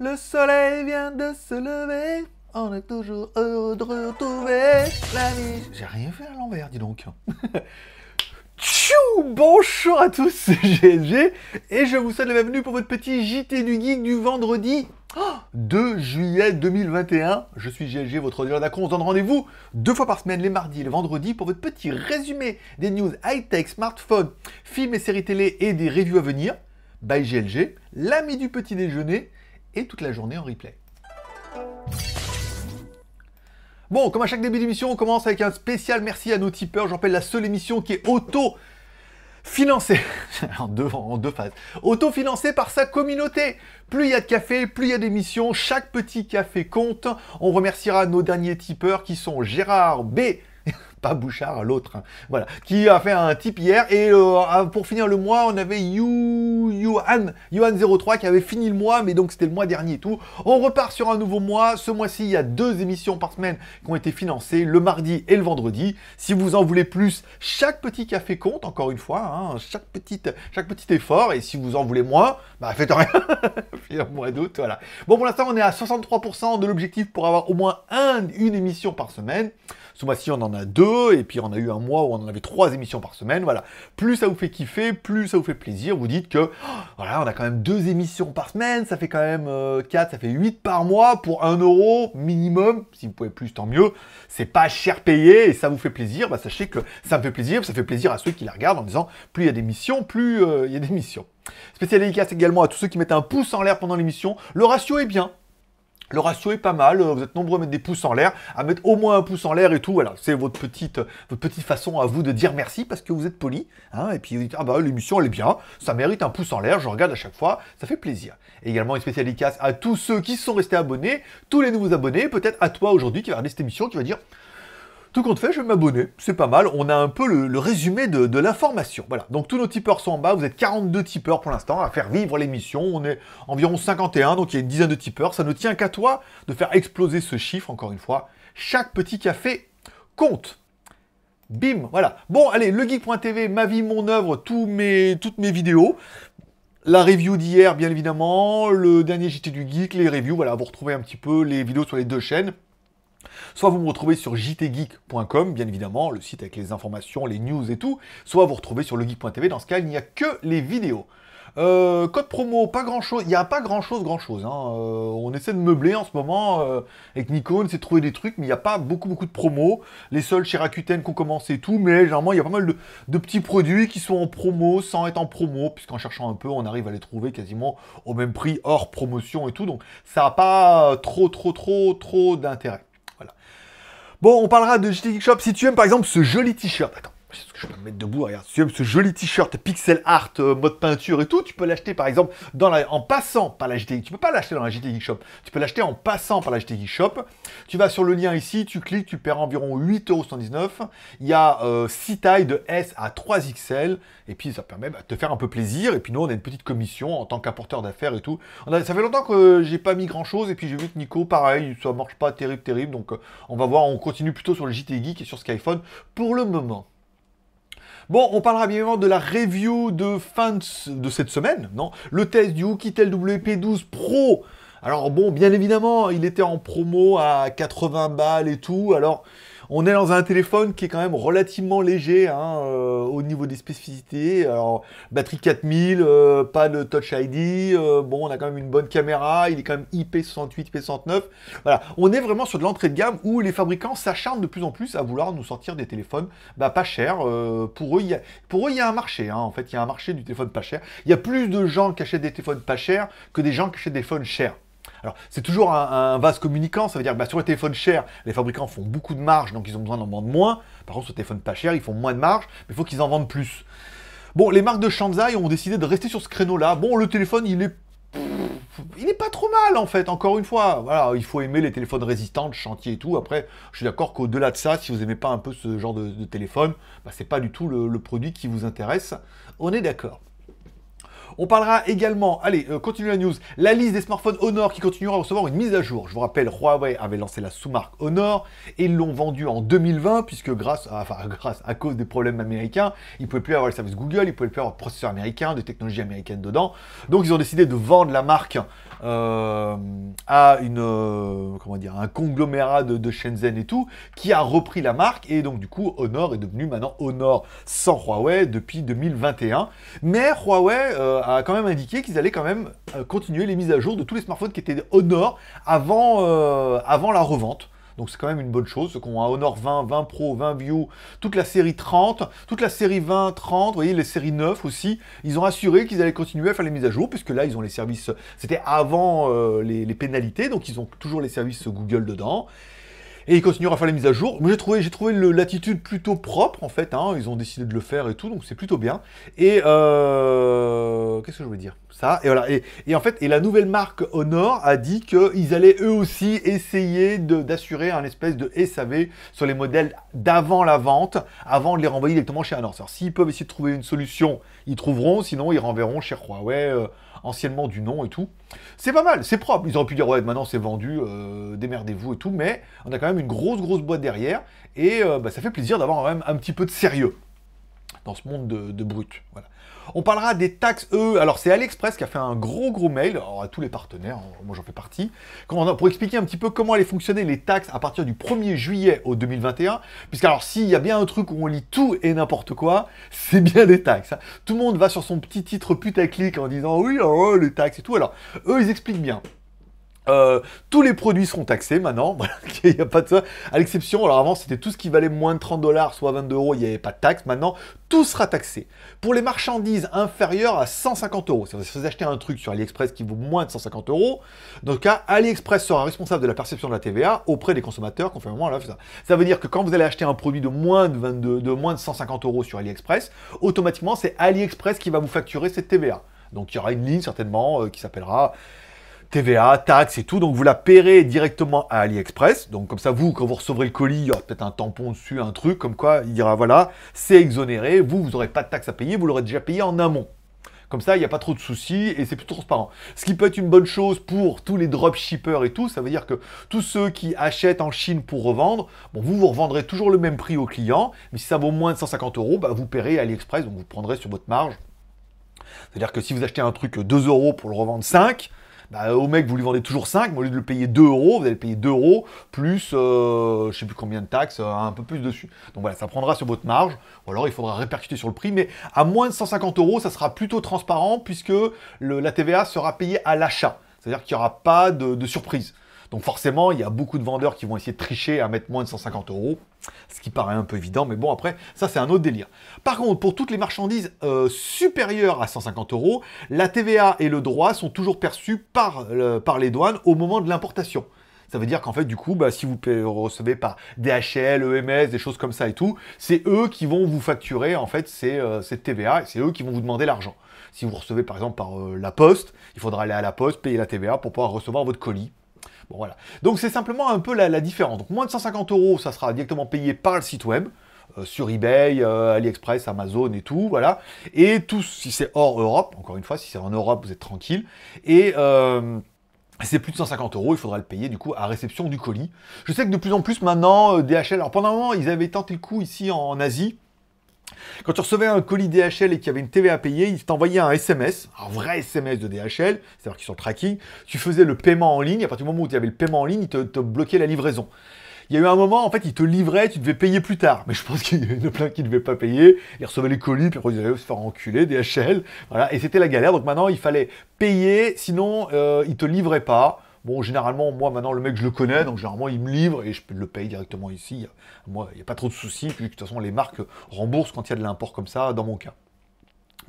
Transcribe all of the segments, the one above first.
Le soleil vient de se lever. On est toujours heureux de retrouver l'ami. J'ai rien fait à l'envers, dis donc. Tchou Bonjour à tous, c'est GLG et je vous souhaite la bienvenue pour votre petit JT du Geek du vendredi 2 juillet 2021. Je suis GLG, votre auditeur d'accord. On se donne rendez-vous deux fois par semaine, les mardis et les vendredis, pour votre petit résumé des news high-tech, smartphones, films et séries télé et des reviews à venir. By GLG, l'ami du petit déjeuner et toute la journée en replay. Bon, comme à chaque début d'émission, on commence avec un spécial merci à nos tipeurs. J'en rappelle la seule émission qui est auto financée en deux, phases, auto-financée par sa communauté. Plus il y a de café, plus il y a d'émissions, chaque petit café compte. On remerciera nos derniers tipeurs qui sont Gérard B, pas Bouchard, l'autre, hein. voilà, qui a fait un tip hier. Et euh, pour finir le mois, on avait You, Yuan, Yuan03 qui avait fini le mois, mais donc c'était le mois dernier et tout. On repart sur un nouveau mois. Ce mois-ci, il y a deux émissions par semaine qui ont été financées, le mardi et le vendredi. Si vous en voulez plus, chaque petit café compte, encore une fois, hein, chaque, petite, chaque petit effort. Et si vous en voulez moins, bah faites rien. Puis mois d'août, voilà. Bon, pour l'instant, on est à 63% de l'objectif pour avoir au moins un, une émission par semaine. Ce mois-ci, on en a deux, et puis on a eu un mois où on en avait trois émissions par semaine. Voilà. Plus ça vous fait kiffer, plus ça vous fait plaisir. Vous dites que, oh, voilà, on a quand même deux émissions par semaine, ça fait quand même euh, quatre, ça fait huit par mois pour un euro minimum. Si vous pouvez plus, tant mieux. C'est pas cher payé et ça vous fait plaisir. Bah, sachez que ça me fait plaisir, ça fait plaisir à ceux qui la regardent en disant, plus il y a d'émissions, plus euh, il y a d'émissions. Spécial dédicace également à tous ceux qui mettent un pouce en l'air pendant l'émission. Le ratio est bien. Le ratio est pas mal, vous êtes nombreux à mettre des pouces en l'air, à mettre au moins un pouce en l'air et tout, voilà, c'est votre petite, votre petite façon à vous de dire merci parce que vous êtes poli, hein, et puis vous dites, ah bah l'émission elle est bien, ça mérite un pouce en l'air, je regarde à chaque fois, ça fait plaisir. Et également une spéciale dédicace à tous ceux qui sont restés abonnés, tous les nouveaux abonnés, peut-être à toi aujourd'hui qui va regarder cette émission, qui va dire, tout compte fait, je vais m'abonner. C'est pas mal. On a un peu le, résumé de, l'information. Voilà. Donc tous nos tipeurs sont en bas. Vous êtes 42 tipeurs pour l'instant à faire vivre l'émission. On est environ 51, donc il y a une dizaine de tipeurs. Ça ne tient qu'à toi de faire exploser ce chiffre, encore une fois. Chaque petit café compte. Bim, voilà. Bon, allez, legeek.tv, ma vie, mon œuvre, tous mes, toutes mes vidéos. La review d'hier, bien évidemment, le dernier JT du Geek, les reviews, voilà, vous retrouvez un petit peu les vidéos sur les deux chaînes. Soit vous me retrouvez sur jtgeek.com, bien évidemment, le site avec les informations, les news et tout. Soit vous retrouvez sur legeek.tv. Dans ce cas, il n'y a que les vidéos. Euh, code promo, pas grand chose. Il n'y a pas grand chose, grand chose. Hein. Euh, on essaie de meubler en ce moment euh, avec Nikon, on essaie de trouver des trucs, mais il n'y a pas beaucoup, beaucoup de promos. Les seuls chez Rakuten qui ont commencé et tout, mais généralement il y a pas mal de, de, petits produits qui sont en promo sans être en promo, puisqu'en cherchant un peu, on arrive à les trouver quasiment au même prix, hors promotion et tout. Donc ça n'a pas trop, trop, trop, trop d'intérêt. Bon, on parlera de GT Shop. Si tu aimes par exemple ce joli t-shirt, attends, ce que je peux me mettre debout, regarde, si tu aimes ce joli t-shirt pixel art, euh, mode peinture et tout, tu peux l'acheter par exemple en passant par la GT Tu peux pas l'acheter dans la GT Shop, tu peux l'acheter en passant par la GT Shop. Tu vas sur le lien ici, tu cliques, tu perds environ 8,79€. Il y a 6 euh, tailles de S à 3XL, et puis ça permet bah, de te faire un peu plaisir. Et puis nous, on a une petite commission en tant qu'apporteur d'affaires et tout. ça fait longtemps que j'ai pas mis grand chose, et puis j'ai vu que Nico, pareil, ça marche pas terrible, terrible. Donc euh, on va voir, on continue plutôt sur le JT Geek et sur Skyphone pour le moment. Bon, on parlera bien évidemment de la review de fin de, cette semaine, non? Le test du Oukitel WP12 Pro. Alors bon, bien évidemment, il était en promo à 80 balles et tout. Alors, on est dans un téléphone qui est quand même relativement léger hein, euh, au niveau des spécificités. Alors, batterie 4000, euh, pas de Touch ID. Euh, bon, on a quand même une bonne caméra. Il est quand même IP68, IP69. Voilà, on est vraiment sur de l'entrée de gamme où les fabricants s'acharnent de plus en plus à vouloir nous sortir des téléphones bah, pas chers. pour, eux, il y a, pour eux, il y a un marché. Hein. En fait, il y a un marché du téléphone pas cher. Il y a plus de gens qui achètent des téléphones pas chers que des gens qui achètent des téléphones chers. Alors, c'est toujours un, vase communicant, ça veut dire que bah, sur les téléphones chers, les fabricants font beaucoup de marge, donc ils ont besoin d'en vendre moins. Par contre, sur les téléphones pas chers, ils font moins de marge, mais il faut qu'ils en vendent plus. Bon, les marques de Shanzai ont décidé de rester sur ce créneau-là. Bon, le téléphone, il est il n'est pas trop mal en fait, encore une fois. Voilà, il faut aimer les téléphones résistants, chantier et tout. Après, je suis d'accord qu'au-delà de ça, si vous n'aimez pas un peu ce genre de, téléphone, bah, c'est pas du tout le produit qui vous intéresse. On est d'accord. On parlera également, allez, euh, continue la news, la liste des smartphones Honor qui continuera à recevoir une mise à jour. Je vous rappelle, Huawei avait lancé la sous-marque Honor et ils l'ont vendue en 2020 puisque grâce, à, enfin, grâce à cause des problèmes américains, ils ne pouvaient plus avoir le service Google, ils ne pouvaient plus avoir de processeurs américains, de technologies américaines dedans. Donc ils ont décidé de vendre la marque euh, à une, euh, comment dire, un conglomérat de, Shenzhen et tout, qui a repris la marque, et donc du coup, Honor est devenu maintenant Honor sans Huawei depuis 2021. Mais Huawei a quand même indiqué qu'ils allaient quand même continuer les mises à jour de tous les smartphones qui étaient Honor avant, avant la revente. Donc c'est quand même une bonne chose. Ceux qui ont un Honor 20, 20 Pro, 20 View, toute la série 30, toute la série 20, 30, vous voyez, les séries 9 aussi, ils ont assuré qu'ils allaient continuer à faire les mises à jour, puisque là, ils ont les services, c'était avant euh, les, pénalités, donc ils ont toujours les services Google dedans. Et ils continueront à faire les mises à jour. Moi j'ai trouvé, j'ai trouvé l'attitude plutôt propre en fait. Hein. Ils ont décidé de le faire et tout, donc c'est plutôt bien. Et euh... que je voulais dire Ça. Et voilà. Et, et, en fait, et la nouvelle marque Honor a dit qu'ils allaient eux aussi essayer d'assurer un espèce de SAV sur les modèles d'avant la vente, avant de les renvoyer directement chez Honor. Alors s'ils peuvent essayer de trouver une solution, ils trouveront. Sinon, ils renverront chez Huawei. Euh, anciennement du nom et tout. C'est pas mal, c'est propre. Ils auraient pu dire, ouais, maintenant c'est vendu, euh, démerdez-vous et tout, mais on a quand même une grosse, grosse boîte derrière, et euh, bah, ça fait plaisir d'avoir quand même un petit peu de sérieux dans ce monde de, de brut. Voilà. On parlera des taxes E. Alors, c'est AliExpress qui a fait un gros, gros mail à tous les partenaires. Hein, moi, j'en fais partie. Pour expliquer un petit peu comment allaient fonctionner les taxes à partir du 1er juillet au 2021. Puisque, alors, s'il y a bien un truc où on lit tout et n'importe quoi, c'est bien des taxes. Hein. Tout le monde va sur son petit titre putaclic en disant oui, oh, les taxes et tout. Alors, eux, ils expliquent bien. Euh, tous les produits seront taxés maintenant, il n'y a pas de ça, à l'exception, alors avant c'était tout ce qui valait moins de 30 dollars, soit 22 euros, il n'y avait pas de taxe, maintenant tout sera taxé. Pour les marchandises inférieures à 150 euros, si vous achetez un truc sur AliExpress qui vaut moins de 150 euros, dans ce cas, AliExpress sera responsable de la perception de la TVA auprès des consommateurs, conformément à ça. Ça veut dire que quand vous allez acheter un produit de moins de, 22, de moins de 150 euros sur AliExpress, automatiquement c'est AliExpress qui va vous facturer cette TVA. Donc il y aura une ligne certainement euh, qui s'appellera TVA, taxes et tout, donc vous la paierez directement à AliExpress. Donc comme ça, vous, quand vous recevrez le colis, il y aura peut-être un tampon dessus, un truc, comme quoi il dira voilà, c'est exonéré, vous, vous n'aurez pas de taxes à payer, vous l'aurez déjà payé en amont. Comme ça, il n'y a pas trop de soucis et c'est plutôt transparent. Ce qui peut être une bonne chose pour tous les dropshippers et tout, ça veut dire que tous ceux qui achètent en Chine pour revendre, bon, vous vous revendrez toujours le même prix au client, mais si ça vaut moins de 150 euros, bah, vous paierez AliExpress, donc vous prendrez sur votre marge. C'est-à-dire que si vous achetez un truc 2 euros pour le revendre 5, bah, au mec, vous lui vendez toujours 5, mais au lieu de le payer 2 euros, vous allez payer 2 euros, plus, euh, je sais plus combien de taxes, euh, un peu plus dessus. Donc voilà, ça prendra sur votre marge, ou alors il faudra répercuter sur le prix, mais à moins de 150 euros, ça sera plutôt transparent, puisque la TVA sera payée à l'achat. C'est-à-dire qu'il n'y aura pas de surprise. Donc forcément, il y a beaucoup de vendeurs qui vont essayer de tricher à mettre moins de 150 euros, ce qui paraît un peu évident, mais bon, après, ça c'est un autre délire. Par contre, pour toutes les marchandises euh, supérieures à 150 euros, la TVA et le droit sont toujours perçus par, euh, par les douanes au moment de l'importation. Ça veut dire qu'en fait, du coup, bah, si vous recevez par DHL, EMS, des choses comme ça et tout, c'est eux qui vont vous facturer en fait euh, cette TVA et c'est eux qui vont vous demander l'argent. Si vous recevez par exemple par la poste, il faudra aller à la poste, payer la TVA pour pouvoir recevoir votre colis. Voilà. Donc c'est simplement un peu la, différence. Donc moins de 150 euros, ça sera directement payé par le site web. Euh, sur eBay, euh, AliExpress, Amazon et tout, voilà. Et tout, si c'est hors Europe, encore une fois, si c'est en Europe, vous êtes tranquille. Et euh, c'est plus de 150 euros, il faudra le payer du coup à réception du colis. Je sais que de plus en plus maintenant, DHL, alors pendant un moment, ils avaient tenté le coup ici en Asie, quand tu recevais un colis DHL et qu'il y avait une TVA à payer, il t'envoyait un SMS, un vrai SMS de DHL, c'est-à-dire qu'ils sont tracking. Tu faisais le paiement en ligne. À partir du moment où tu avais le paiement en ligne, il te, bloquait la livraison. Il y a eu un moment, en fait, il te livrait, tu devais payer plus tard. Mais je pense qu'il y en a plein qui ne devaient pas payer. Ils recevaient les colis, puis ils allaient se faire enculer, DHL. Voilà, et c'était la galère. Donc maintenant, il fallait payer, sinon euh, ils te livraient pas. Bon, généralement, moi, maintenant, le mec, je le connais, donc généralement, il me livre et je peux le payer directement ici. Moi, il n'y a pas trop de soucis, puis de toute façon, les marques remboursent quand il y a de l'import comme ça, dans mon cas.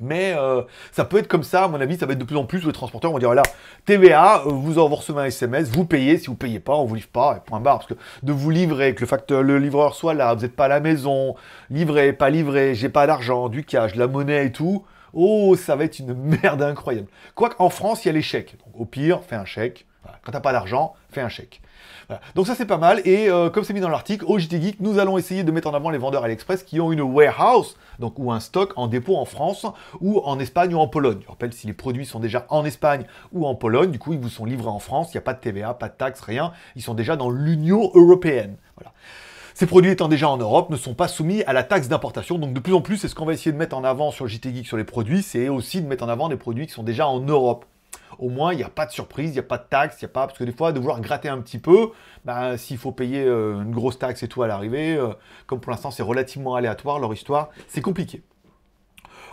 Mais euh, ça peut être comme ça, à mon avis, ça va être de plus en plus les transporteurs vont dire voilà, TVA, euh, vous en recevez un SMS, vous payez, si vous payez pas, on vous livre pas, point barre. Parce que de vous livrer, que le facteur, le livreur soit là, vous n'êtes pas à la maison, livré, pas livré, j'ai pas d'argent, du cash, de la monnaie et tout, oh, ça va être une merde incroyable. Quoique en France, il y a les chèques. Donc au pire, fais un chèque, Quand t'as pas d'argent, fais un chèque. Donc ça c'est pas mal, et euh, comme c'est mis dans l'article, au JT Geek, nous allons essayer de mettre en avant les vendeurs AliExpress qui ont une warehouse, donc ou un stock en dépôt en France, ou en Espagne ou en Pologne. Je rappelle, si les produits sont déjà en Espagne ou en Pologne, du coup ils vous sont livrés en France, il n'y a pas de TVA, pas de taxes, rien, ils sont déjà dans l'Union Européenne. Voilà. Ces produits étant déjà en Europe ne sont pas soumis à la taxe d'importation. Donc de plus en plus, c'est ce qu'on va essayer de mettre en avant sur JT Geek sur les produits, c'est aussi de mettre en avant des produits qui sont déjà en Europe au moins il n'y a pas de surprise, il n'y a pas de taxe, il n'y a pas. Parce que des fois, de vouloir gratter un petit peu, bah, s'il faut payer euh, une grosse taxe et tout à l'arrivée, euh, comme pour l'instant c'est relativement aléatoire leur histoire, c'est compliqué.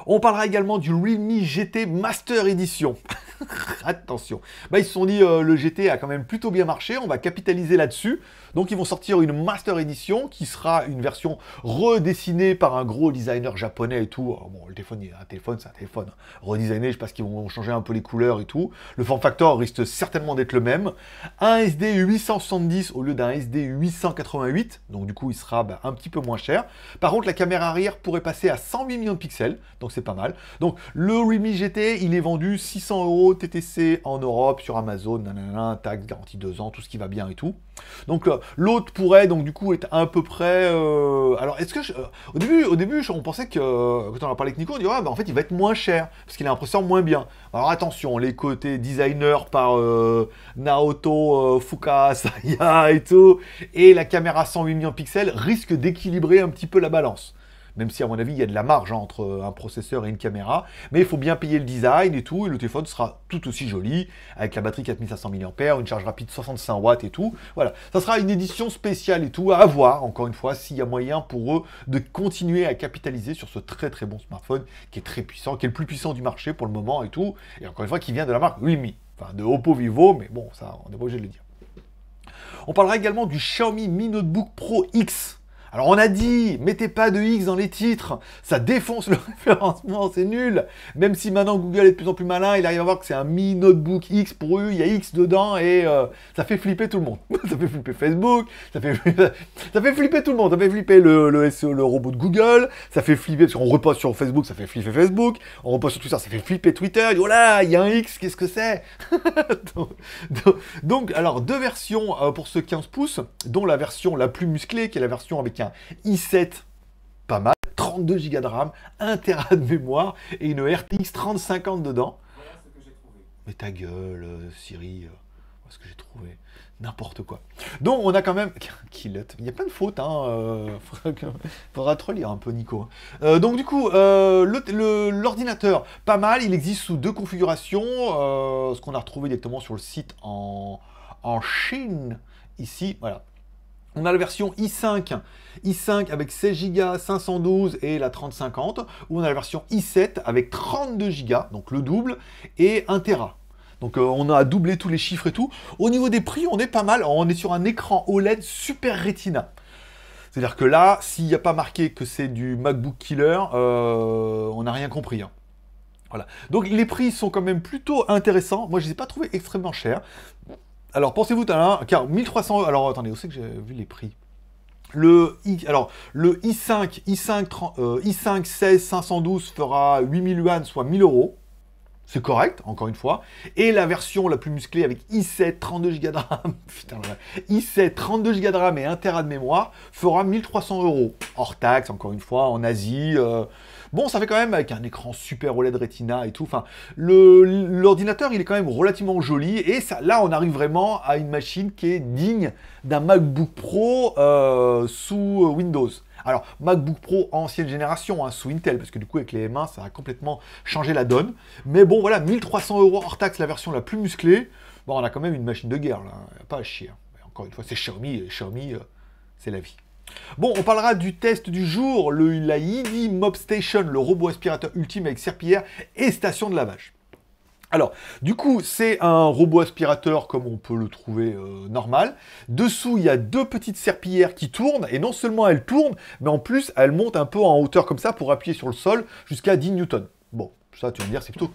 On parlera également du Realme GT Master Edition. Attention. Bah, ils se sont dit, euh, le GT a quand même plutôt bien marché, on va capitaliser là-dessus. Donc ils vont sortir une Master Edition qui sera une version redessinée par un gros designer japonais et tout. bon, le téléphone, un téléphone, c'est un téléphone. Redesigné, je pense qu'ils vont changer un peu les couleurs et tout. Le form factor risque certainement d'être le même. Un SD 870 au lieu d'un SD 888. Donc du coup, il sera bah, un petit peu moins cher. Par contre, la caméra arrière pourrait passer à 108 millions de pixels. Donc c'est pas mal. Donc le Realme GT, il est vendu 600 euros TTC en Europe sur Amazon, nanana, taxe, garantie 2 ans, tout ce qui va bien et tout. Donc euh, l'autre pourrait donc du coup être à peu près. Euh, alors est-ce que euh, au début, au début, on pensait que quand on a parlé avec Nico, on dirait ah, bah, en fait il va être moins cher parce qu'il a un processeur moins bien. Alors attention, les côtés designer par Naoto Fukasaya et tout, et la caméra 108 millions de pixels risque d'équilibrer un petit peu la balance même si à mon avis il y a de la marge entre un processeur et une caméra, mais il faut bien payer le design et tout, et le téléphone sera tout aussi joli, avec la batterie 4500 mAh, une charge rapide 65 watts et tout, voilà, ça sera une édition spéciale et tout, à voir, encore une fois, s'il y a moyen pour eux de continuer à capitaliser sur ce très très bon smartphone, qui est très puissant, qui est le plus puissant du marché pour le moment et tout, et encore une fois, qui vient de la marque Realme, enfin de Oppo Vivo, mais bon, ça, on n'est pas obligé de le dire. On parlera également du Xiaomi Mi Notebook Pro X, alors on a dit, mettez pas de X dans les titres, ça défonce le référencement, c'est nul. Même si maintenant Google est de plus en plus malin, il arrive à voir que c'est un Mi Notebook X pour eux, il y a X dedans et euh, ça fait flipper tout le monde. ça fait flipper Facebook, ça fait, flipper tout le monde, ça fait flipper le, SEO, le robot de Google, ça fait flipper, parce qu'on reposte sur Facebook, ça fait flipper Facebook, on reposte sur Twitter, ça fait flipper Twitter, là, il y a un X, qu'est-ce que c'est? Donc, alors deux versions euh, pour ce 15 pouces, dont la version la plus musclée, qui est la version avec un i7 pas mal, 32 Go de RAM, 1 Tera de mémoire et une RTX 3050 dedans. Voilà ce que j'ai trouvé. Mais ta gueule, euh, Siri, euh, ce que j'ai trouvé N'importe quoi. Donc on a quand même... Il y a plein de fautes, hein. Euh, faudra, te relire un peu, Nico. Euh, donc du coup, l'ordinateur, pas mal. Il existe sous deux configurations. ce qu'on a retrouvé directement sur le site en, en Chine. Ici, voilà. On a la version i5, i5 avec 16 Go, 512 et la 3050, ou on a la version i7 avec 32 Go, donc le double, et 1 Tera. Donc euh, on a doublé tous les chiffres et tout. Au niveau des prix, on est pas mal. On est sur un écran OLED Super Retina. C'est-à-dire que là, s'il n'y a pas marqué que c'est du MacBook Killer, euh, on n'a rien compris. Hein. Voilà. Donc les prix sont quand même plutôt intéressants. Moi, je ne les ai pas trouvés extrêmement chers. Alors, pensez-vous, car 1300 euros. Alors, attendez, où c'est que j'ai vu les prix? Le, I, alors, le i5, i5, i5 16 512 fera 8000 yuan, soit 1000 euros. C'est correct, encore une fois. Et la version la plus musclée avec i7, 32 Go de RAM, putain, i7, 32 Go de RAM et 1 Tera de mémoire fera 1300 euros. Hors taxe, encore une fois, en Asie. Euh, Bon, ça fait quand même avec un écran super OLED Retina et tout. Enfin, l'ordinateur, il est quand même relativement joli. Et là, on arrive vraiment à une machine qui est digne d'un MacBook Pro euh, sous Windows. Alors, MacBook Pro ancienne génération, hein, sous Intel, parce que du coup, avec les M1, ça a complètement changé la donne. Mais bon, voilà, 1300 euros hors taxe, la version la plus musclée. Bon, on a quand même une machine de guerre, là. Pas à chier. Hein. Encore une fois, c'est Xiaomi. Xiaomi, euh, c'est la vie. Bon, on parlera du test du jour, le, la Yidi Mob Station, le robot aspirateur ultime avec serpillière et station de lavage. Alors, du coup, c'est un robot aspirateur comme on peut le trouver euh, normal. Dessous, il y a deux petites serpillières qui tournent, et non seulement elles tournent, mais en plus, elles montent un peu en hauteur comme ça pour appuyer sur le sol jusqu'à 10 newtons. Bon, ça, tu vas me dire, c'est plutôt...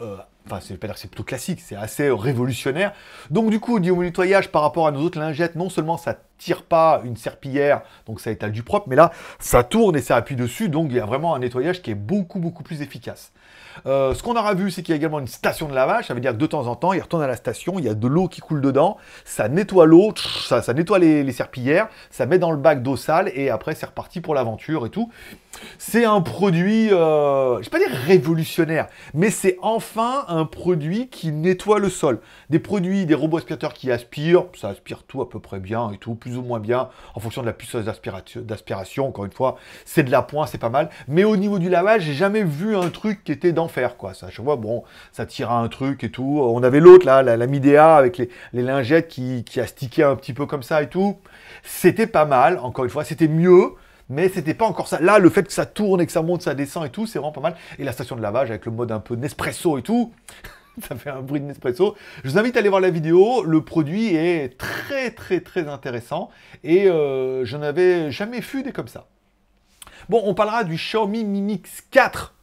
Euh, enfin, c'est pas dire c'est plutôt classique, c'est assez révolutionnaire. Donc, du coup, au niveau nettoyage, par rapport à nos autres lingettes, non seulement ça tire pas une serpillière, donc ça étale du propre, mais là, ça tourne et ça appuie dessus, donc il y a vraiment un nettoyage qui est beaucoup, beaucoup plus efficace. Euh, ce qu'on aura vu, c'est qu'il y a également une station de lavage. Ça veut dire que de temps en temps, il retourne à la station, il y a de l'eau qui coule dedans, ça nettoie l'eau, ça, nettoie les, serpillères, ça met dans le bac d'eau sale et après c'est reparti pour l'aventure et tout. C'est un produit, euh, je vais pas dire révolutionnaire, mais c'est enfin un produit qui nettoie le sol. Des produits, des robots aspirateurs qui aspirent, ça aspire tout à peu près bien et tout, plus ou moins bien, en fonction de la puissance d'aspiration. Encore une fois, c'est de la pointe, c'est pas mal. Mais au niveau du lavage, j'ai jamais vu un truc qui était d'enfer, quoi. Ça, je vois, bon, ça tire un truc et tout. On avait l'autre, là, la, Midea, avec les, lingettes qui, qui a stické un petit peu comme ça et tout. C'était pas mal, encore une fois, c'était mieux mais c'était pas encore ça. Là, le fait que ça tourne et que ça monte, ça descend et tout, c'est vraiment pas mal. Et la station de lavage avec le mode un peu Nespresso et tout, ça fait un bruit de Nespresso. Je vous invite à aller voir la vidéo. Le produit est très très très intéressant et euh, je n'avais jamais vu des comme ça. Bon, on parlera du Xiaomi Mi Mix 4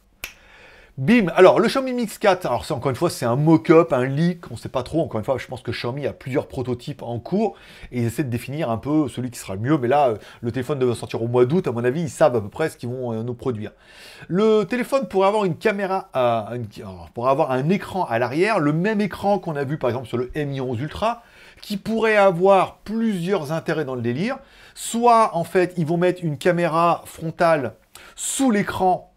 Bim Alors, le Xiaomi Mix 4, alors c'est encore une fois, c'est un mock-up, un leak, on ne sait pas trop. Encore une fois, je pense que Xiaomi a plusieurs prototypes en cours et ils essaient de définir un peu celui qui sera le mieux. Mais là, euh, le téléphone devrait sortir au mois d'août. À mon avis, ils savent à peu près ce qu'ils vont euh, nous produire. Le téléphone pourrait avoir une caméra, euh, pourrait avoir un écran à l'arrière, le même écran qu'on a vu par exemple sur le Mi 11 Ultra, qui pourrait avoir plusieurs intérêts dans le délire. Soit, en fait, ils vont mettre une caméra frontale sous l'écran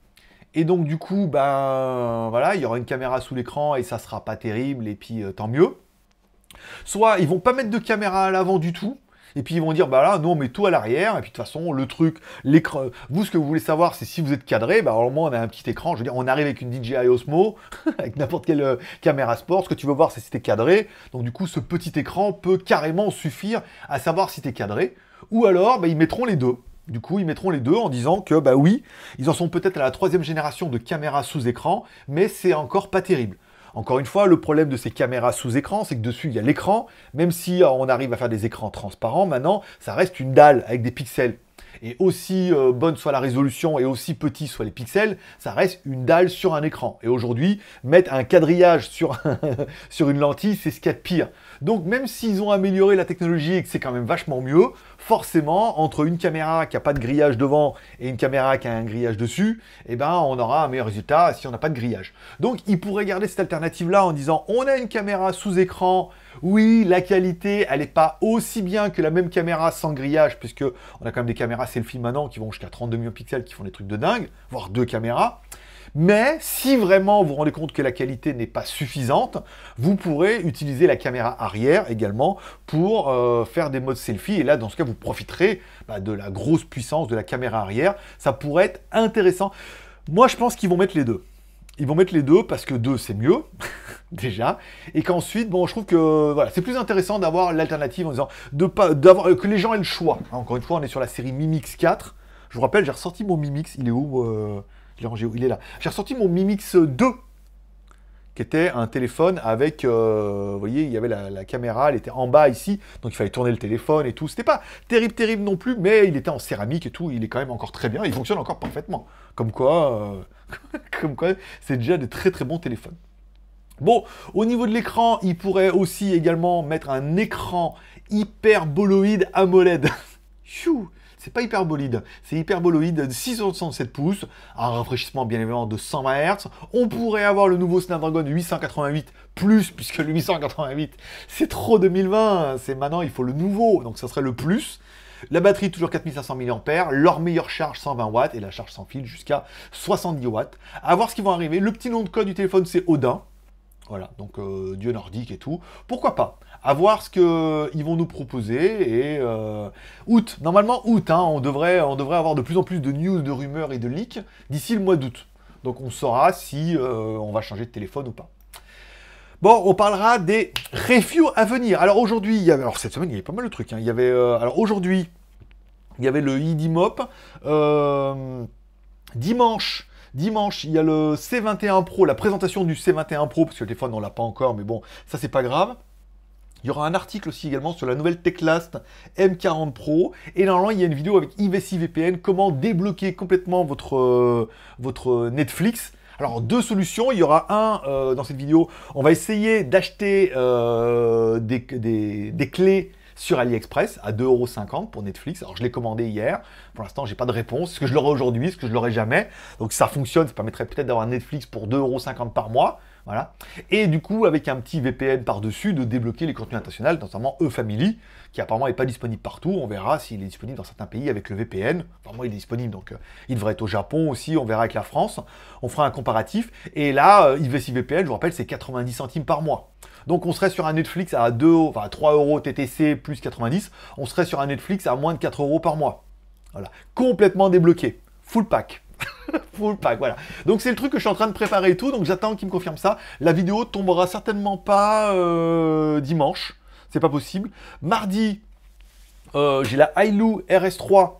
et donc du coup, ben voilà, il y aura une caméra sous l'écran et ça sera pas terrible et puis euh, tant mieux. Soit ils vont pas mettre de caméra à l'avant du tout. Et puis ils vont dire, bah là, non, on met tout à l'arrière. Et puis de toute façon, le truc, l'écran. Vous, ce que vous voulez savoir, c'est si vous êtes cadré. Bah, alors, moi, on a un petit écran. Je veux dire, on arrive avec une DJI Osmo, avec n'importe quelle euh, caméra sport. Ce que tu veux voir, c'est si t'es cadré. Donc, du coup, ce petit écran peut carrément suffire à savoir si t'es cadré. Ou alors, bah, ils mettront les deux. Du coup, ils mettront les deux en disant que, bah oui, ils en sont peut-être à la troisième génération de caméras sous écran, mais c'est encore pas terrible. Encore une fois, le problème de ces caméras sous écran, c'est que dessus, il y a l'écran. Même si on arrive à faire des écrans transparents, maintenant, ça reste une dalle avec des pixels et aussi euh, bonne soit la résolution et aussi petit soient les pixels, ça reste une dalle sur un écran. Et aujourd'hui, mettre un quadrillage sur, sur une lentille, c'est ce qu'il y a de pire. Donc même s'ils ont amélioré la technologie et que c'est quand même vachement mieux, forcément, entre une caméra qui n'a pas de grillage devant et une caméra qui a un grillage dessus, eh ben, on aura un meilleur résultat si on n'a pas de grillage. Donc ils pourraient garder cette alternative-là en disant on a une caméra sous écran oui, la qualité, elle n'est pas aussi bien que la même caméra sans grillage, puisque on a quand même des caméras selfie maintenant qui vont jusqu'à 32 millions de pixels, qui font des trucs de dingue, voire deux caméras. Mais si vraiment vous vous rendez compte que la qualité n'est pas suffisante, vous pourrez utiliser la caméra arrière également pour euh, faire des modes selfie. Et là, dans ce cas, vous profiterez bah, de la grosse puissance de la caméra arrière. Ça pourrait être intéressant. Moi, je pense qu'ils vont mettre les deux ils vont mettre les deux parce que deux c'est mieux déjà et qu'ensuite bon je trouve que voilà c'est plus intéressant d'avoir l'alternative en disant de pas d'avoir que les gens aient le choix encore une fois on est sur la série Mimix 4 je vous rappelle j'ai ressorti mon Mimix il est où euh, je l'ai rangé où il est là j'ai ressorti mon Mimix 2 qui était un téléphone avec, euh, vous voyez, il y avait la, caméra, elle était en bas ici, donc il fallait tourner le téléphone et tout. C'était pas terrible, terrible non plus, mais il était en céramique et tout, il est quand même encore très bien, il fonctionne encore parfaitement. Comme quoi, euh, Comme quoi, c'est déjà de très très bons téléphones. Bon, au niveau de l'écran, il pourrait aussi également mettre un écran hyperboloïde AMOLED. c'est pas hyperboloïde, c'est hyperboloïde de 667 pouces, un rafraîchissement bien évidemment de 120 Hz. On pourrait avoir le nouveau Snapdragon 888 plus, puisque le 888 c'est trop 2020, c'est maintenant il faut le nouveau, donc ça serait le plus. La batterie, toujours 4500 mAh. Leur meilleure charge, 120 watts. Et la charge sans fil jusqu'à 70 watts. À voir ce qui va arriver. Le petit nom de code du téléphone, c'est Odin. Voilà, donc euh, dieu nordique et tout. Pourquoi pas? À voir ce qu'ils vont nous proposer. Et euh, août, normalement août, hein, on, devrait, on devrait avoir de plus en plus de news, de rumeurs et de leaks d'ici le mois d'août. Donc on saura si euh, on va changer de téléphone ou pas. Bon, on parlera des reviews à venir. Alors aujourd'hui, il y avait, alors cette semaine, il y avait pas mal de trucs. Hein. Il y avait, euh, alors aujourd'hui, il y avait le IDMOP. Euh, dimanche, dimanche, il y a le C21 Pro, la présentation du C21 Pro, parce que le téléphone, on l'a pas encore, mais bon, ça c'est pas grave. Il y aura un article aussi également sur la nouvelle Techlast M40 Pro. Et normalement, il y a une vidéo avec IVC VPN, comment débloquer complètement votre, euh, votre Netflix. Alors, deux solutions. Il y aura un, euh, dans cette vidéo, on va essayer d'acheter euh, des, clés sur AliExpress à 2,50€ pour Netflix. Alors je l'ai commandé hier. Pour l'instant, j'ai pas de réponse. Est-ce que je l'aurai aujourd'hui Est-ce que je l'aurai jamais Donc ça fonctionne. Ça permettrait peut-être d'avoir Netflix pour 2,50€ par mois. Et du coup, avec un petit VPN par-dessus, de débloquer les contenus internationaux, notamment E-Family, qui apparemment n'est pas disponible partout. On verra s'il est disponible dans certains pays avec le VPN. Enfin, moi, il est disponible, donc euh, il devrait être au Japon aussi. On verra avec la France. On fera un comparatif. Et là, euh, VPN, je vous rappelle, c'est 90 centimes par mois. Donc on serait sur un Netflix à 2, enfin 3 euros TTC plus 90. On serait sur un Netflix à moins de 4 euros par mois. Voilà. Complètement débloqué. Full pack. Full pack, voilà. Donc c'est le truc que je suis en train de préparer et tout, donc j'attends qu'il me confirme ça. La vidéo tombera certainement pas euh, dimanche, c'est pas possible. Mardi, euh, j'ai la Hailu RS3,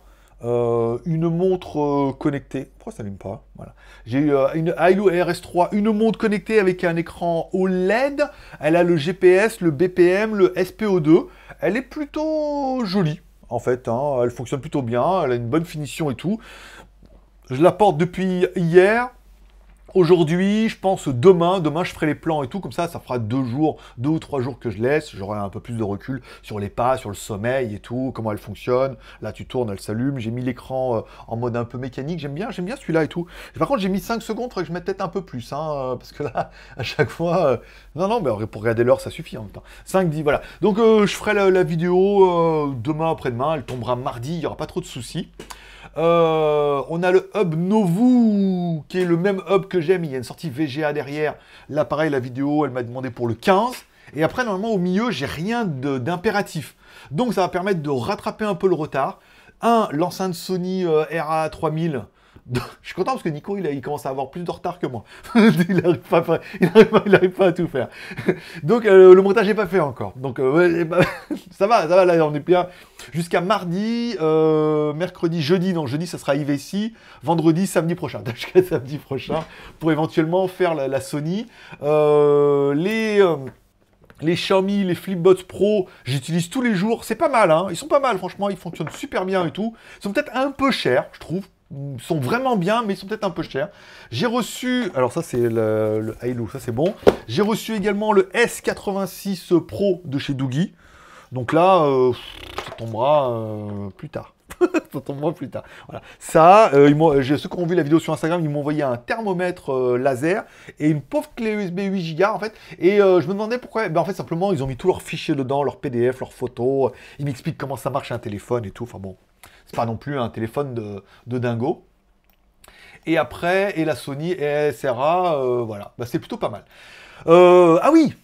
euh, une montre connectée. Pourquoi ça n'allume pas? Voilà. J'ai une Hailu RS3, une montre connectée avec un écran OLED. Elle a le GPS, le BPM, le SPO2. Elle est plutôt jolie en fait. Hein. Elle fonctionne plutôt bien, elle a une bonne finition et tout. Je la porte depuis hier. Aujourd'hui, je pense demain, demain je ferai les plans et tout, comme ça, ça fera deux jours, deux ou trois jours que je laisse, j'aurai un peu plus de recul sur les pas, sur le sommeil et tout, comment elle fonctionne. Là, tu tournes, elle s'allume. J'ai mis l'écran euh, en mode un peu mécanique, j'aime bien, j'aime bien celui-là et tout. Par contre, j'ai mis 5 secondes, faudrait que je mette peut-être un peu plus, hein, euh, parce que là, à chaque fois, euh, non, non, mais pour regarder l'heure, ça suffit en même temps. 5, 10, voilà. Donc, je ferai la, la vidéo demain, après-demain, elle tombera mardi, il n'y aura pas trop de soucis. Euh, on a le hub Novu, qui est le même hub que j'aime. Il y a une sortie VGA derrière. Là, pareil, la vidéo, elle m'a demandé pour le 15. Et après, normalement, au milieu, j'ai rien d'impératif. Donc, ça va permettre de rattraper un peu le retard. Un, l'enceinte Sony euh, RA3000 je suis content parce que Nico, il, commence à avoir plus de retard que moi. il n'arrive pas, à tout faire. Donc, euh, le montage n'est pas fait encore. Donc, euh, bah, ça va, ça va, là, on est bien. Jusqu'à mardi, euh, mercredi, jeudi. Donc, jeudi, ça sera IVC. Vendredi, samedi prochain. Jusqu'à samedi prochain pour éventuellement faire la, Sony. les les Xiaomi, les Flipbots Pro, j'utilise tous les jours. C'est pas mal, hein. Ils sont pas mal, franchement. Ils fonctionnent super bien et tout. Ils sont peut-être un peu chers, je trouve, sont vraiment bien, mais ils sont peut-être un peu chers. J'ai reçu, alors ça c'est le, le ça c'est bon. J'ai reçu également le S86 Pro de chez Doogie. Donc là, euh, ça tombera euh, plus tard. ça tombera plus tard. Voilà. Ça, euh, ceux qui ont vu la vidéo sur Instagram, ils m'ont envoyé un thermomètre euh, laser et une pauvre clé USB 8 Go en fait. Et je me demandais pourquoi. Ben, en fait, simplement, ils ont mis tous leurs fichiers dedans, leurs PDF, leurs photos. Ils m'expliquent comment ça marche un téléphone et tout. Enfin bon, c'est pas non plus un téléphone de, dingo. Et après, et la Sony et SRA, euh, voilà, bah, c'est plutôt pas mal. Euh, ah oui,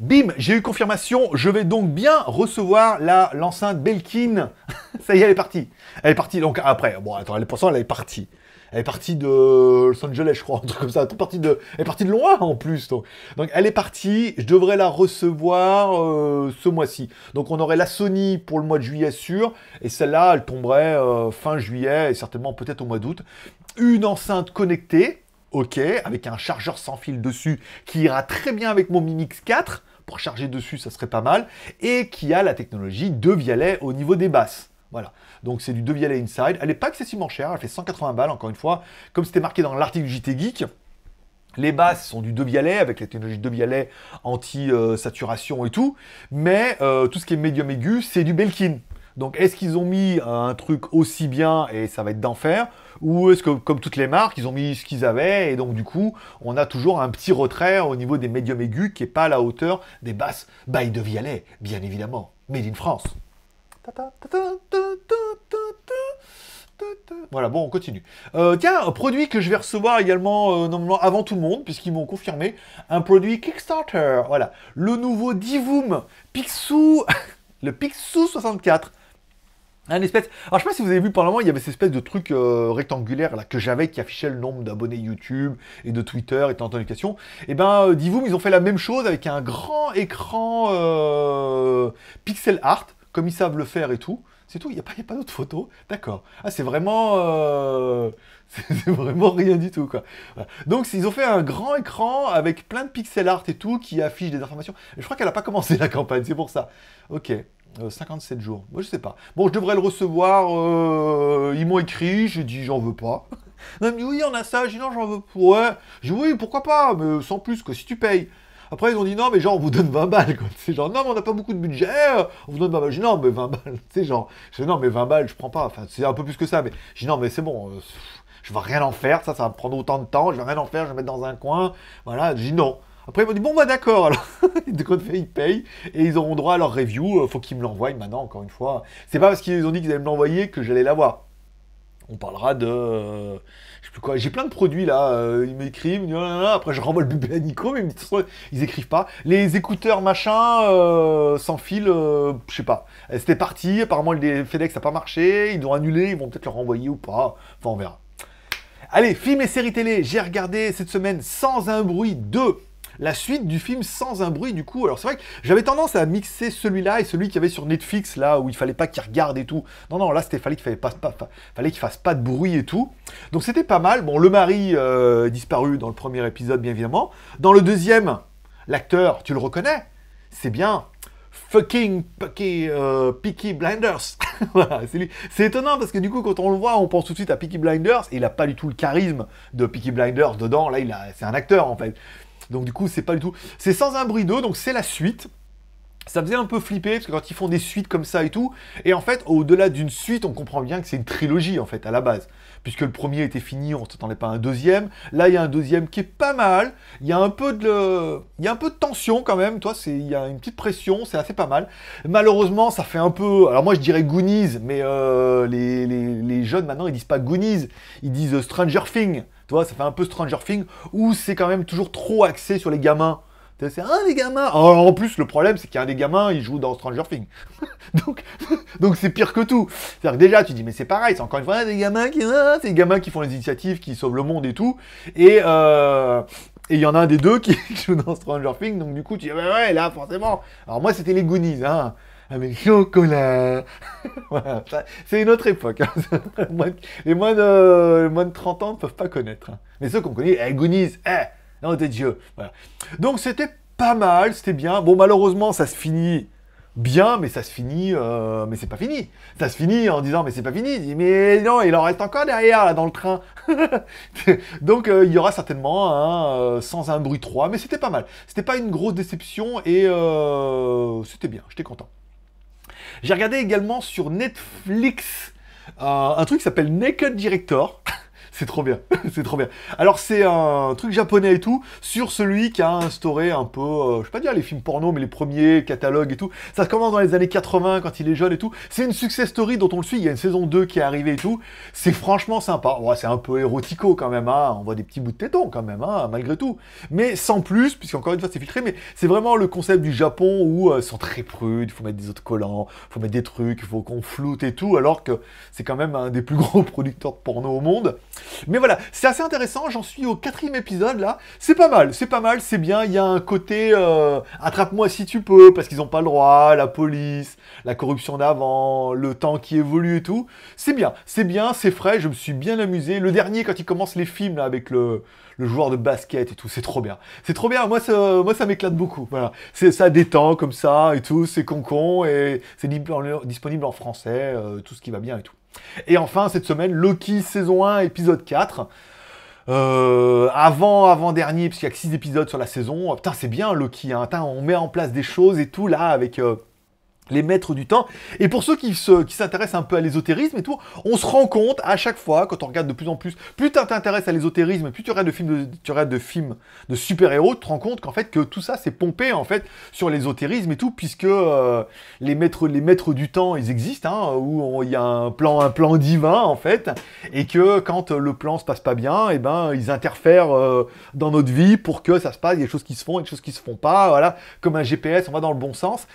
bim, j'ai eu confirmation, je vais donc bien recevoir l'enceinte Belkin. Ça y est, elle est partie. Elle est partie, donc après, bon, attends, elle est, elle est partie. Elle est partie de Los Angeles, je crois, un truc comme ça. Elle est partie de, elle est partie de loin en plus. Donc. elle est partie. Je devrais la recevoir euh, ce mois-ci. Donc on aurait la Sony pour le mois de juillet sûr, et celle-là, elle tomberait euh, fin juillet et certainement peut-être au mois d'août. Une enceinte connectée, ok, avec un chargeur sans fil dessus qui ira très bien avec mon Mi Mix 4 pour charger dessus, ça serait pas mal, et qui a la technologie de Vialet au niveau des basses. Voilà. Donc c'est du Devialet Inside. Elle n'est pas excessivement chère, elle fait 180 balles, encore une fois. Comme c'était marqué dans l'article du JT Geek, les basses sont du Devialet, avec la technologie Devialet anti-saturation et tout. Mais euh, tout ce qui est médium aigu, c'est du Belkin. Donc est-ce qu'ils ont mis un truc aussi bien et ça va être d'enfer ou est-ce que comme toutes les marques, ils ont mis ce qu'ils avaient et donc du coup, on a toujours un petit retrait au niveau des médiums aigus qui n'est pas à la hauteur des basses by de Vialet, bien évidemment, made in France. Voilà, bon, on continue. Euh, tiens, un produit que je vais recevoir également, euh, avant tout le monde, puisqu'ils m'ont confirmé, un produit Kickstarter. Voilà, le nouveau Divoom Pixou, le Pixou 64. Un espèce. Alors, je sais pas si vous avez vu par moment, il y avait cette espèce de truc euh, rectangulaire là que j'avais qui affichait le nombre d'abonnés YouTube et de Twitter et tant d'éducation. Et ben, Divoom, ils ont fait la même chose avec un grand écran pixel art comme ils savent le faire et tout. C'est tout, il n'y a pas, pas d'autres photos. D'accord. Ah, c'est vraiment. Euh, c'est vraiment rien du tout, quoi. Donc, ils ont fait un grand écran avec plein de pixel art et tout qui affiche des informations. Je crois qu'elle n'a pas commencé la campagne, c'est pour ça. Ok. 57 euh, jours. Moi, je sais pas. Bon, je devrais le recevoir. Euh, ils m'ont écrit, j'ai dit, j'en veux pas. Non, mais oui, on a ça. J'ai dit, non, j'en veux pas. Ouais. J'ai dit, oui, pourquoi pas, mais sans plus, que si tu payes. Après, ils ont dit non, mais genre, on vous donne 20 balles. C'est genre, non, mais on n'a pas beaucoup de budget, on vous donne 20 balles. Je dis non, mais 20 balles. C'est genre, je dis non, mais 20 balles, je prends pas. Enfin, c'est un peu plus que ça, mais je dis non, mais c'est bon. Euh, je vais rien en faire, ça, ça va prendre autant de temps, je vais rien en faire, je vais mettre dans un coin. Voilà, je dis non. Après, ils m'ont dit, bon, bah d'accord, alors. de quoi ils payent et ils auront droit à leur review. Faut qu'ils me l'envoient maintenant, encore une fois. C'est pas parce qu'ils ont dit qu'ils allaient me l'envoyer que j'allais l'avoir. On parlera de. je sais plus quoi. J'ai plein de produits là. Euh, ils m'écrivent. Après, je renvoie le bébé à Nico, mais ils, écrivent pas. Les écouteurs machin euh, sans fil, euh, je sais pas. C'était parti. Apparemment, le FedEx n'a pas marché. Ils ont annulé. Ils vont peut-être le renvoyer ou pas. Enfin, on verra. Allez, films et séries télé. J'ai regardé cette semaine Sans un bruit 2 la suite du film sans un bruit du coup. Alors c'est vrai que j'avais tendance à mixer celui-là et celui qu'il y avait sur Netflix là où il fallait pas qu'il regarde et tout. Non non là c'était fallait qu'il pas, fallait qu'il fasse pas de bruit et tout. Donc c'était pas mal. Bon le mari euh, disparu dans le premier épisode bien évidemment. Dans le deuxième, l'acteur tu le reconnais, c'est bien fucking Peaky, euh, Blinders. c'est étonnant parce que du coup, quand on le voit, on pense tout de suite à Peaky Blinders et il a pas du tout le charisme de Peaky Blinders dedans. Là, c'est un acteur en fait. Donc du coup, c'est pas du tout. C'est sans un bruit donc c'est la suite. Ça faisait un peu flipper parce que quand ils font des suites comme ça et tout, et en fait, au-delà d'une suite, on comprend bien que c'est une trilogie en fait à la base, puisque le premier était fini, on s'attendait pas à un deuxième. Là, il y a un deuxième qui est pas mal. Il y a un peu de, il y a un peu de tension quand même. Toi, c'est, il y a une petite pression, c'est assez pas mal. Malheureusement, ça fait un peu. Alors moi, je dirais Goonies, mais euh, les, les, jeunes maintenant, ils disent pas Goonies, ils disent Stranger Things ça fait un peu Stranger Things, où c'est quand même toujours trop axé sur les gamins. C'est un des gamins. en plus, le problème, c'est qu'il y a un des gamins, il joue dans Stranger Things. donc, donc c'est pire que tout. C'est-à-dire déjà, tu dis, mais c'est pareil, c'est encore une fois des gamins qui, ah, c'est gamins qui font les initiatives, qui sauvent le monde et tout. Et euh, il y en a un des deux qui joue dans Stranger Things, donc du coup, tu dis, ouais, là, forcément. Alors moi, c'était les Goonies, hein avec chocolat. voilà, c'est une autre époque. Hein. les, moins de, moins de 30 ans ne peuvent pas connaître. Hein. Mais ceux qu'on connaît, agonisent. Eh, non, t'es Dieu. Voilà. Donc c'était pas mal, c'était bien. Bon, malheureusement, ça se finit bien, mais ça se finit, euh, mais c'est pas fini. Ça se finit en disant, mais c'est pas fini. mais non, il en reste encore derrière, là, dans le train. Donc, euh, il y aura certainement un euh, sans un bruit 3, mais c'était pas mal. C'était pas une grosse déception et c'était bien, j'étais content. J'ai regardé également sur Netflix euh, un truc qui s'appelle Naked Director. C'est trop bien, c'est trop bien. Alors c'est un truc japonais et tout, sur celui qui a instauré un peu, euh, je vais pas dire les films porno, mais les premiers catalogues et tout. Ça commence dans les années 80 quand il est jeune et tout. C'est une success story dont on le suit, il y a une saison 2 qui est arrivée et tout. C'est franchement sympa. c'est un peu érotico quand même, hein. on voit des petits bouts de tétons quand même, hein, malgré tout. Mais sans plus, puisqu'encore une fois c'est filtré, mais c'est vraiment le concept du Japon où euh, ils sont très prudes, il faut mettre des autres collants, il faut mettre des trucs, il faut qu'on floute et tout, alors que c'est quand même un des plus gros producteurs de porno au monde. Mais voilà, c'est assez intéressant, j'en suis au quatrième épisode là. C'est pas mal, c'est pas mal, c'est bien. Il y a un côté euh, attrape-moi si tu peux, parce qu'ils n'ont pas le droit, la police, la corruption d'avant, le temps qui évolue et tout. C'est bien, c'est bien, c'est frais, je me suis bien amusé. Le dernier, quand il commence les films là, avec le, joueur de basket et tout, c'est trop bien. C'est trop bien, moi ça, m'éclate beaucoup. Voilà, ça détend comme ça et tout, c'est con et c'est disponible en français, euh, tout ce qui va bien et tout. Et enfin, cette semaine, Loki saison 1, épisode 4. Euh, avant, avant dernier, parce qu'il y a que 6 épisodes sur la saison. Putain, c'est bien Loki, hein. on met en place des choses et tout là avec. Euh, les maîtres du temps. Et pour ceux qui, s'intéressent un peu à l'ésotérisme et tout, on se rend compte à chaque fois, quand on regarde de plus en plus, plus tu t'intéresses à l'ésotérisme, plus tu regardes de films de, tu de, films de super-héros, tu te rends compte qu'en fait, que tout ça, c'est pompé, en fait, sur l'ésotérisme et tout, puisque euh, les, maîtres, les maîtres du temps, ils existent, hein, où il y a un plan, un plan divin, en fait, et que quand le plan se passe pas bien, et eh ben, ils interfèrent euh, dans notre vie pour que ça se passe, il y a des choses qui se font et des choses qui se font pas, voilà, comme un GPS, on va dans le bon sens.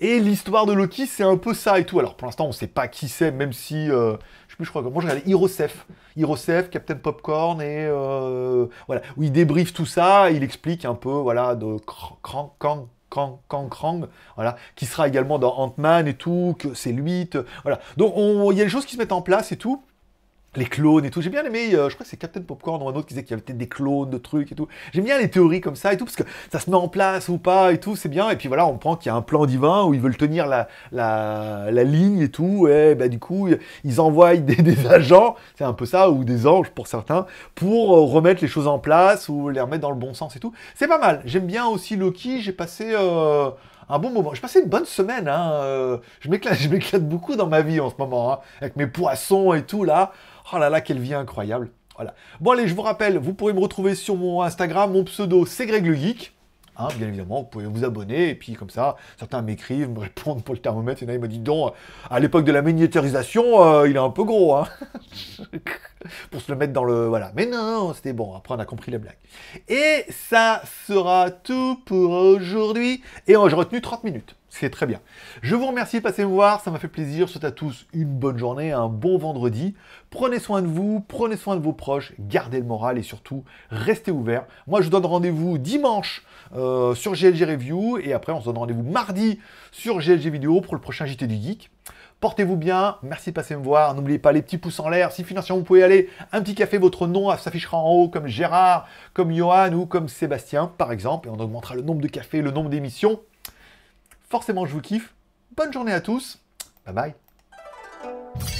Et l'histoire de Loki, c'est un peu ça et tout. Alors pour l'instant, on sait pas qui c'est, même si euh, je sais plus, je crois que moi j'ai regardé Hirosef, Hirosef, Captain Popcorn et euh, voilà où il débriefe tout ça, il explique un peu voilà de Krang Kang Krang, Krang, Krang, voilà, qui sera également dans Ant-Man et tout, que c'est lui, voilà. Donc il y a des choses qui se mettent en place et tout. Les clones et tout. J'ai bien aimé, euh, je crois que c'est Captain Popcorn ou un autre qui disait qu'il y avait des clones de trucs et tout. J'aime bien les théories comme ça et tout, parce que ça se met en place ou pas et tout, c'est bien. Et puis voilà, on prend qu'il y a un plan divin où ils veulent tenir la, la, la ligne et tout. Et bah, du coup, ils envoient des, agents, c'est un peu ça, ou des anges pour certains, pour euh, remettre les choses en place ou les remettre dans le bon sens et tout. C'est pas mal. J'aime bien aussi Loki, j'ai passé... Euh, un bon moment. J'ai passé une bonne semaine. Hein. je m'éclate, je m'éclate beaucoup dans ma vie en ce moment, hein, avec mes poissons et tout là. Oh là là, quelle vie incroyable. Voilà. Bon allez, je vous rappelle, vous pourrez me retrouver sur mon Instagram, mon pseudo c'est Greg le Geek. Hein, bien évidemment, vous pouvez vous abonner, et puis comme ça, certains m'écrivent, me répondent pour le thermomètre, et là, il me dit donc, à l'époque de la miniaturisation, euh, il est un peu gros, hein. pour se le mettre dans le... Voilà. Mais non, c'était bon, après on a compris la blague. Et ça sera tout pour aujourd'hui, et j'ai retenu 30 minutes. C'est très bien. Je vous remercie de passer me voir, ça m'a fait plaisir. Je souhaite à tous une bonne journée, un bon vendredi. Prenez soin de vous, prenez soin de vos proches, gardez le moral et surtout, restez ouverts. Moi, je vous donne rendez-vous dimanche euh, sur GLG Review et après, on se donne rendez-vous mardi sur GLG Vidéo pour le prochain JT du Geek. Portez-vous bien, merci de passer me voir. N'oubliez pas les petits pouces en l'air. Si financièrement vous pouvez aller, un petit café, votre nom s'affichera en haut comme Gérard, comme Johan ou comme Sébastien, par exemple. Et on augmentera le nombre de cafés, le nombre d'émissions. Forcément, je vous kiffe. Bonne journée à tous. Bye bye.